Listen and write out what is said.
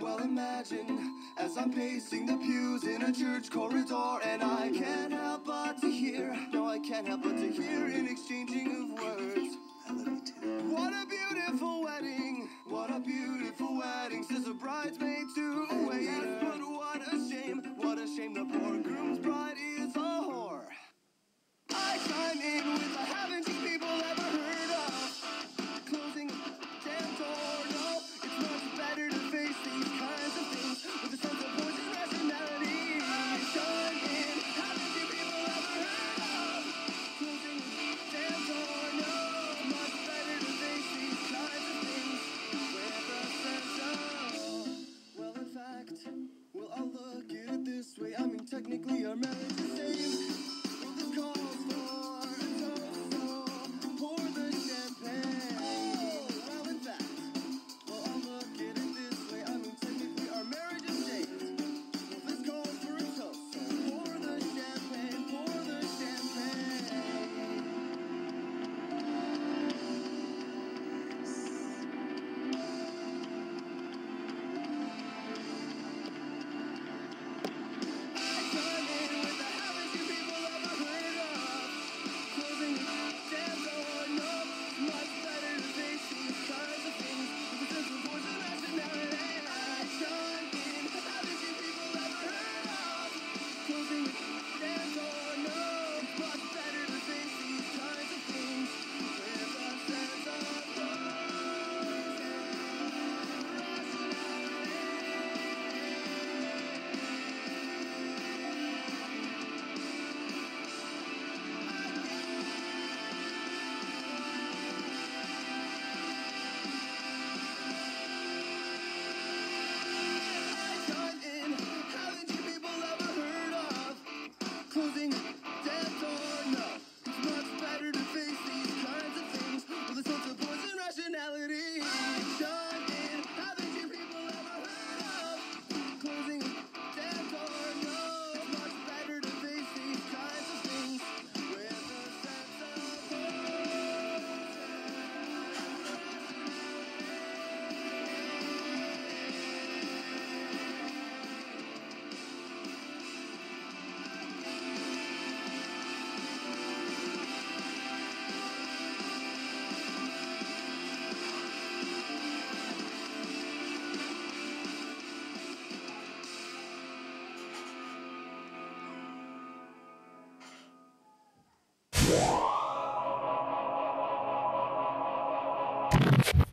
Well, imagine as I'm pacing the pews in a church corridor, and I can't help but to hear. No, I can't help but to hear in exchanging of words. What a beautiful wedding! What a beautiful wedding! Says a bridesmaid to a waiter. But what a shame! What a shame the poor groom. your. Wow.